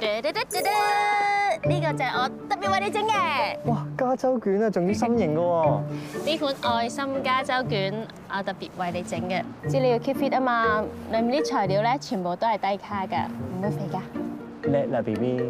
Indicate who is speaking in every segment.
Speaker 1: 嘟嘟嘟嘟嘟，呢個就係我特別為你整嘅
Speaker 2: 哇，加州卷啊，仲要心形嘅喎。
Speaker 1: 呢款愛心加州卷，我特別為你整嘅。知你要 keep fit 啊嘛，裏面啲材料咧全部都係低卡㗎，唔會肥㗎。
Speaker 2: 叻啦，B B。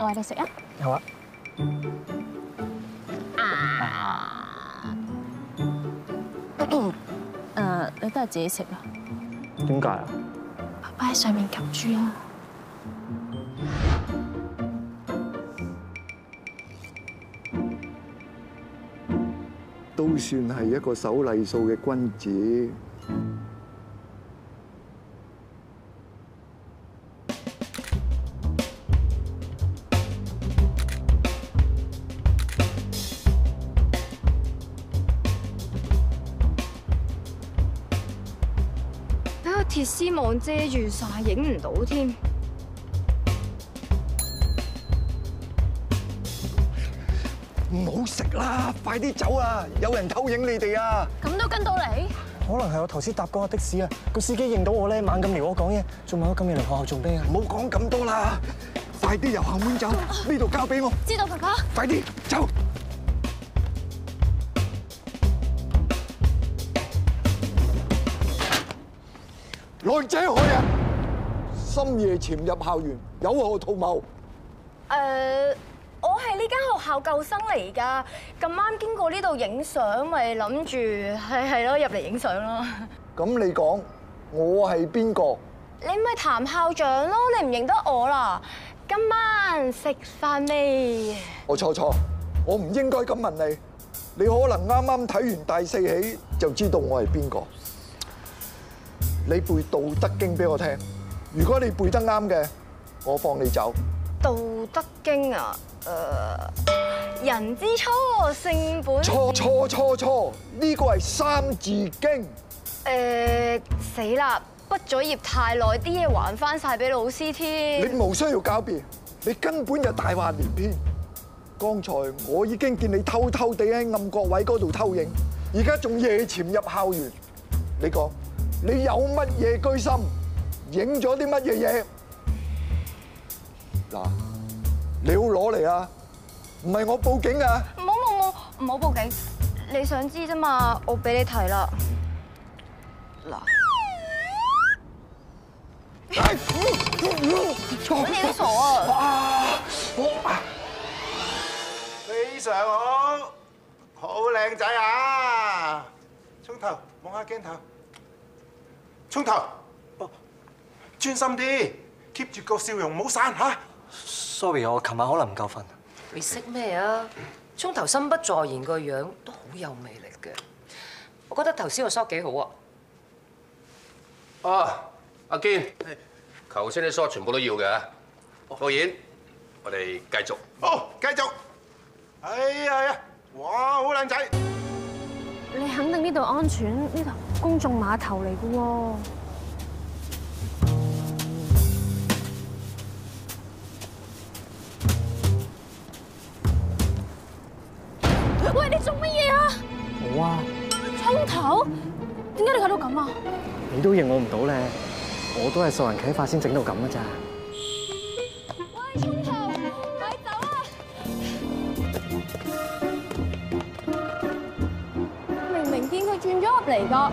Speaker 1: 我為你食啊！
Speaker 2: 好啊。
Speaker 1: 啊！誒，你都係自己食啦。
Speaker 2: 點解啊？
Speaker 1: 爸爸喺上面及住啊！
Speaker 3: 都算係一個守禮數嘅君子。
Speaker 4: 俾個鐵絲網遮住晒，影唔到添。
Speaker 3: 好食啦，快啲走啊！有人偷影你哋啊！
Speaker 1: 咁都跟到你？
Speaker 2: 可能係我頭先搭嗰個的士啊，個司機認到我咧，猛咁撩我講嘢，仲問我今日嚟學校做咩啊？
Speaker 3: 唔好講咁多啦，快啲由後門走，呢度交俾我，
Speaker 1: 知道爸爸。
Speaker 3: 快啲走！來者何人？深夜潛入校園，有何圖謀？
Speaker 4: 誒，我係呢間學校救生嚟㗎，咁啱經過呢度影相，咪諗住 係係咯入嚟影相咯。
Speaker 3: 咁你講，我係邊個？
Speaker 4: 你咪譚校長咯，你唔認得我啦？今晚食飯未？
Speaker 3: 我錯錯，我唔應該咁問你。你可能啱啱睇完大四喜就知道我係邊個。你背《道德經》俾我聽，如果你背得啱嘅，我放你走。
Speaker 4: 《道德經》啊，誒，人之初，性本
Speaker 3: 錯錯錯錯，呢個係《三字經》。
Speaker 4: 誒死啦！畢咗業太耐，啲嘢還翻晒俾老師添。
Speaker 3: 你無需要狡辯，你根本就大話連篇。剛才我已經見你偷偷地喺暗角位嗰度偷影，而家仲夜潛入校園。你講，你有乜嘢居心？影咗啲乜嘢嘢？嗱，你好攞嚟啊！唔係我報警啊！
Speaker 4: 唔好冇冇唔好報警，你想知啫嘛？我俾你睇啦。嗱，你都傻啊！
Speaker 5: 非常好，好靚仔啊！衝頭望下鏡頭，衝頭，哦專心啲，keep 住個笑容，唔好散嚇。
Speaker 2: Sorry，我琴晚可能唔夠瞓。
Speaker 6: 你識咩啊？葱頭心不在焉個樣都好有魅力嘅。我覺得頭先個 shot 幾好啊！
Speaker 7: 啊，阿堅，頭先啲 shot 全部都要嘅。導演，我哋繼續。
Speaker 5: 好，繼續。哎呀呀，哇，好靚仔！
Speaker 1: 你肯定呢度安全？呢度公眾碼頭嚟嘅喎。喂，你做乜嘢啊？
Speaker 2: 冇啊，
Speaker 1: 葱頭？點解你搞到咁啊？
Speaker 2: 你都認我唔到咧，我都係受人啟發先整到咁嘅咋。
Speaker 1: 喂，葱頭，快走啊！明明見佢轉咗入嚟㗎。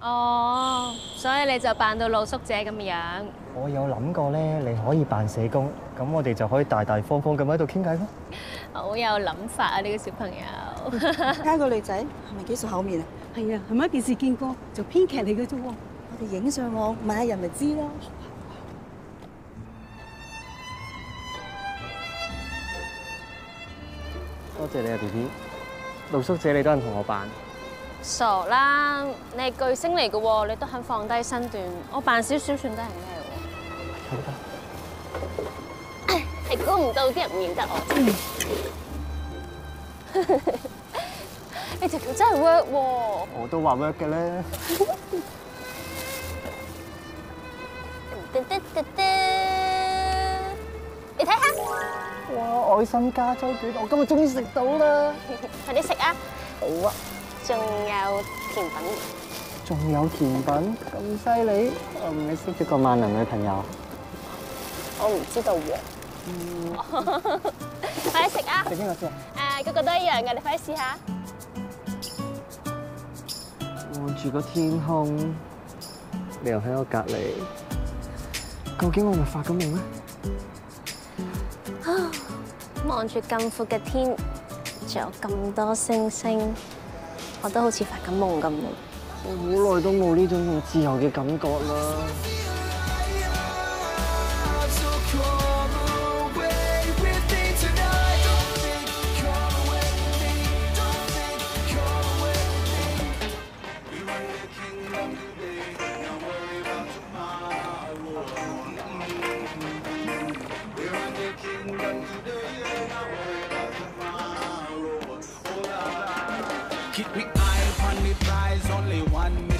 Speaker 1: 哦，所以你就扮到露宿者咁樣。
Speaker 2: 我有諗過咧，你可以扮社工，咁我哋就可以大大方方咁喺度傾偈咯。
Speaker 1: 好有諗法啊！呢個小朋友。
Speaker 8: 加個女仔係咪幾熟口面啊？係啊，係咪喺電視見過？做編劇嚟嘅啫喎。我哋影相我問下人咪知咯。
Speaker 2: 多謝你啊，B B。露宿者你都肯同我扮，
Speaker 1: 傻啦！巨星嚟嘅喎，你都肯放低身段，我扮少少算得係咩
Speaker 2: 好得。
Speaker 1: 喎？係估唔到啲人唔認得我。你條橋真係 work 喎！
Speaker 2: 我都話 work 嘅咧。
Speaker 1: 你睇下，
Speaker 2: 哇，爱心加州卷，我今日終於食到啦！
Speaker 1: 快啲食啊！
Speaker 2: 好啊，
Speaker 1: 仲有甜品，
Speaker 2: 仲有甜品咁犀利，我唔係識咗個萬能女朋友。
Speaker 1: 我唔知道喎。嗯 快啲食啊！
Speaker 2: 食邊個先啊？
Speaker 1: 誒，個個都一樣嘅，你快啲試下。
Speaker 2: 望住個天空，你又喺我隔離，究竟我咪發緊夢咧？
Speaker 1: 望住咁闊嘅天，仲有咁多星星，我都好似發緊夢咁。
Speaker 2: 我好耐都冇呢種咁自由嘅感覺啦。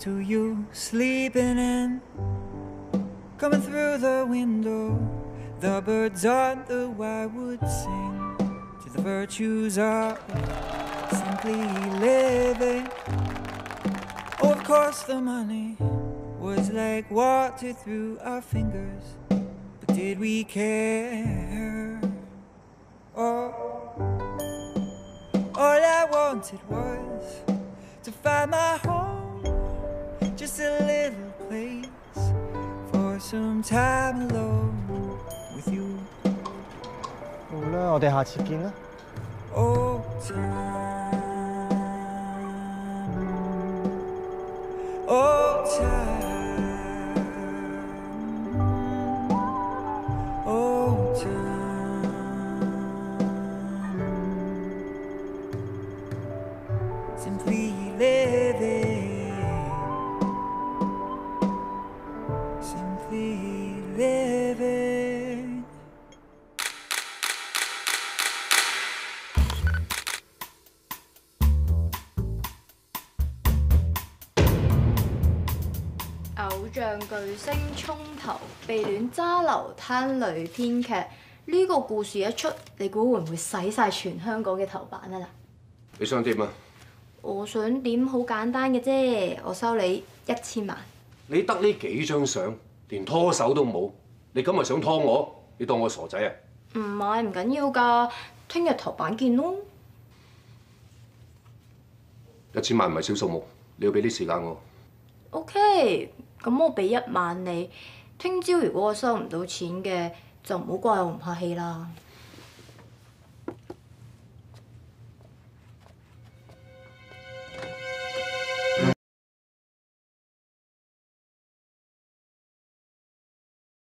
Speaker 9: to you sleeping in. Coming through the window, the birds on the wire would sing to the virtues of simply living. Oh, of course, the money was like water through our fingers. But did we care? Oh, all I wanted was to find my home, just a little place for some time alone with you. Oh, time, oh, time.
Speaker 4: 偶像巨星衝頭被戀渣流灘女編劇，呢、個故事一出，你估會唔會洗晒全香港嘅頭版啊嗱？
Speaker 7: 你想點啊？
Speaker 4: 我想點好簡單嘅啫，我收你一千萬。
Speaker 7: 你得呢幾張相，連拖手都冇，你咁咪想拖我？你當我傻仔啊？
Speaker 4: 唔係唔緊要㗎，聽日頭版見咯。
Speaker 7: 一千萬唔係小數目，你要俾啲時間我。
Speaker 4: OK，咁我俾一萬你。聽朝如果我收唔到錢嘅，就唔好怪我唔客氣啦。